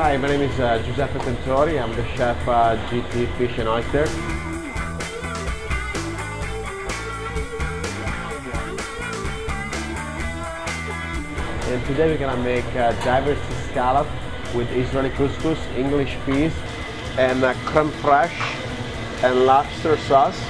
Hi, my name is uh, Giuseppe Tentori. I'm the chef uh, at GT Fish and Oyster. And today we're gonna make uh, diver scallop with Israeli couscous, English peas, and uh, creme fraiche and lobster sauce.